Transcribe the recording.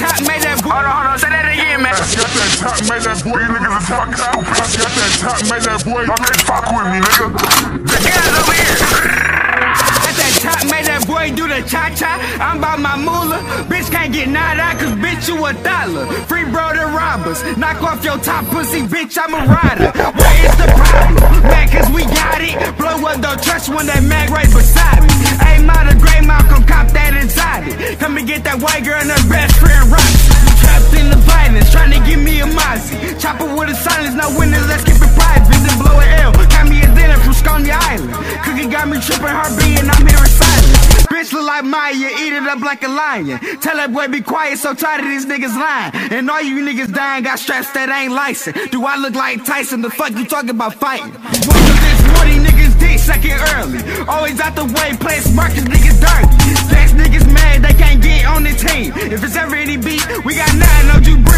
top, made that boy. Hold on, hold on, say that again, man. Got that top, made that boy, niggas a top top. Got that top, made that boy. Don't they fuck with me, nigga. The guys over here. Got that top, made that boy do the cha cha. I'm by my moolah. Bitch can't get nada, cause bitch you a dollar. Free bro the robbers. Knock off your top pussy, bitch, I'm a rider. What is the problem? Man, cause we got it. Blow up, don't trust when that mag right beside me. White girl and her best friend Roxy. Trapped in the violence, trying to give me a Mozzie. Chopper with a silence, no winners, let's keep it private. Then blow an L, got me a dinner from Coney Island. Cookie got me tripping, heartbeat, and I'm hearing silence. Bitch look like Maya, eat it up like a lion. Tell that boy be quiet, so tired of these niggas lying. And all you niggas dying got straps that ain't licensed. Do I look like Tyson? The fuck you talking about fighting? Woke this morning, niggas dick second early. Always out the way, play smart cause niggas dirty. We got nothing, no you